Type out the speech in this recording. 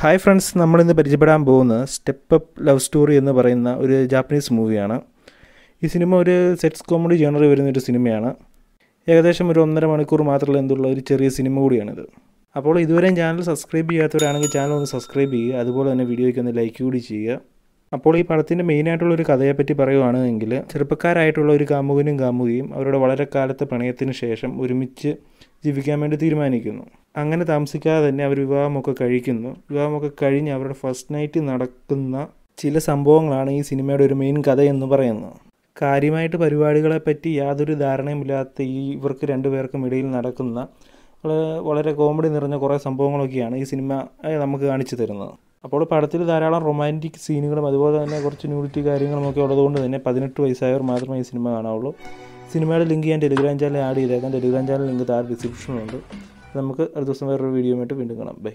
Hi friends നമ്മളിന്ന് പരിചയപ്പെടാൻ പോകുന്നത് സ്റ്റെപ്പ് അപ്പ് ലവ് സ്റ്റോറി എന്ന് പറയുന്ന ഒരു ജാപ്പനീസ് മൂവിയാണ് ഈ സിനിമ ഒരു സെറ്റ്സ് കോമഡി ജേണർ വരുന്ന ഒരു സിനിമയാണ്. ഏകദേശം ഒരു ഒന്നര മണിക്കൂർ മാത്രമല്ല എന്തുള്ള ഒരു ചെറിയ സിനിമ കൂടിയാണിത്. അപ്പോൾ ഇതുവരെയും ചാനൽ സബ്സ്ക്രൈബ് ചെയ്യാത്തവരാണെങ്കിൽ ചാനൽ ഒന്ന് സബ്സ്ക്രൈബ് ചെയ്യുക അതുപോലെ തന്നെ വീഡിയോയ്ക്ക് ഒന്ന് ലൈക്ക് കൂടി ചെയ്യുക. അപ്പോൾ ഈ പടത്തിന്റെ മെയിനായിട്ടുള്ള ഒരു കഥയെപ്പറ്റി പറയുവാണെങ്കിൽ ചെറുപ്പക്കാരായിട്ടുള്ള ഒരു കാമുകനും കാമുകയും അവരുടെ വളരെ കാലത്തെ പ്രണയത്തിന് ശേഷം ഒരുമിച്ച് ജീവിക്കാൻ വേണ്ടി തീരുമാനിക്കുന്നു. അങ്ങനെ താമസിക്കാതെ തന്നെ അവർ വിവാഹമൊക്കെ കഴിക്കുന്നു. വിവാഹമൊക്കെ കഴിഞ്ഞ് അവരുടെ ഫസ്റ്റ് നൈറ്റ് നടക്കുന്ന ചില സംഭവങ്ങളാണ് ഈ സിനിമയുടെ ഒരു മെയിൻ കഥ എന്ന് പറയുന്നത്. കാര്യമായിട്ട് പരിപാടികളെപ്പറ്റി യാതൊരു ധാരണയുമില്ലാത്ത ഈ ഇവർക്ക് രണ്ടുപേർക്കും ഇടയിൽ നടക്കുന്ന വളരെ- കോമഡി നിറഞ്ഞ കുറേ സംഭവങ്ങളൊക്കെയാണ് ഈ സിനിമ നമുക്ക് കാണിച്ചു തരുന്നത്. അപ്പോൾ പടത്തിൽ ധാരാളം റൊമാന്റിക് സീനുകളും അതുപോലെ തന്നെ കുറച്ച് ന്യൂഡിറ്റി കാര്യങ്ങളുമൊക്കെ ഉള്ളതുകൊണ്ട് തന്നെ പതിനെട്ട് വയസ്സായവർ മാത്രമേ ഈ സിനിമ കാണാവുള്ളൂ. സിനിമയുടെ ലിങ്ക് ഞാൻ ടെലിഗ്രാം ചാനൽ ആഡ് ചെയ്തേക്കാം. ടെലിഗ്രാം ചാനൽ ലിങ്ക് താഴെ ഡിസ്ക്രിപ്ഷനിലുണ്ട് നമുക്ക് അടുത്ത ദിവസം വേറൊരു വീഡിയോ ആയിട്ട് വീണ്ടും കാണാം. ബൈ